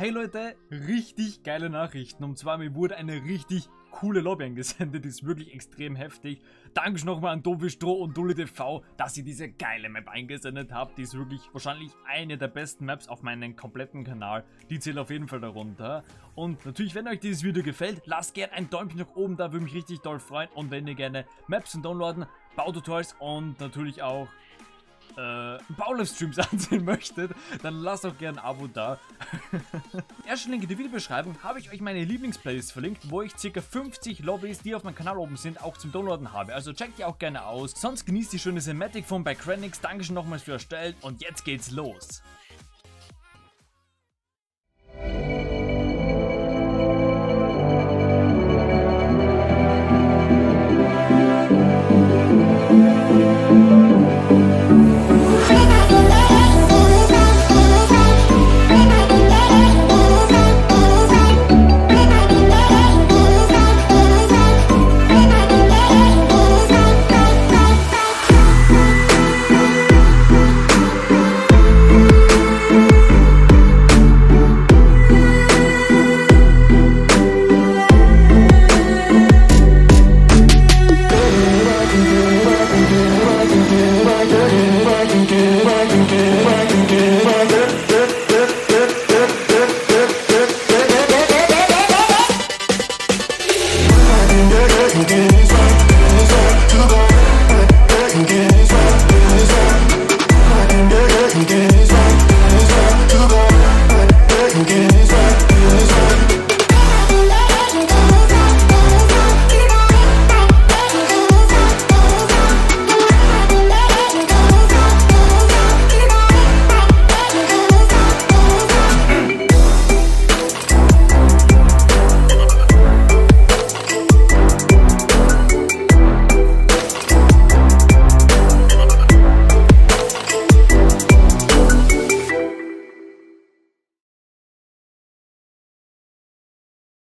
Hey Leute, richtig geile Nachrichten. Und zwar mir wurde eine richtig coole Lobby eingesendet, ist wirklich extrem heftig. Danke nochmal an Dovi Stroh und Dulli TV, dass ihr diese geile Map eingesendet habt. Die ist wirklich wahrscheinlich eine der besten Maps auf meinem kompletten Kanal. Die zählt auf jeden Fall darunter. Und natürlich, wenn euch dieses Video gefällt, lasst gerne ein Däumchen nach oben da, würde mich richtig doll freuen. Und wenn ihr gerne Maps und Downloaden, Baututorials und natürlich auch äh, Baulivestreams ansehen möchtet, dann lasst doch gerne ein Abo da. Erster Link in der Videobeschreibung habe ich euch meine Lieblingsplaylist verlinkt, wo ich ca. 50 Lobbys, die auf meinem Kanal oben sind, auch zum Downloaden habe. Also checkt die auch gerne aus. Sonst genießt die schöne Cinematic von bei Cranix. Dankeschön nochmals für erstellt und jetzt geht's los.